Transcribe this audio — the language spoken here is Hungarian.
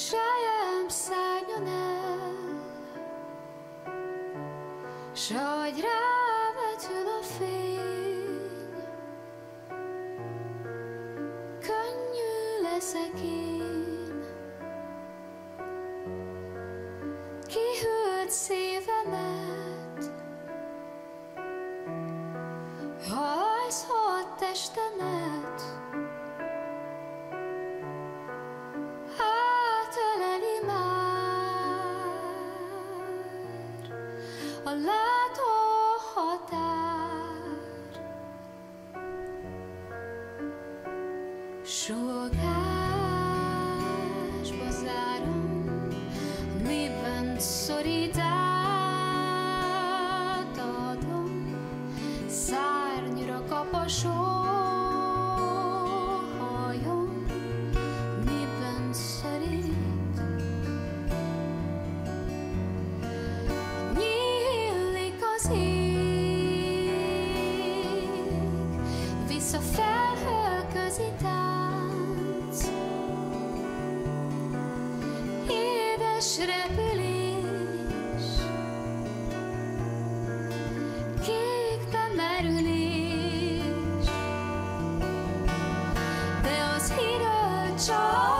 Sájám szálljon el, S ahogy rávetül a fény, Könnyű leszek én, Kihűlt szívemet, a látó határ. Sugásba zárom, népben szorít átadom, szárnyra kap az ég, visszafelhőközi tánc. Édes repülés, kékbe merülés, de az hidő csak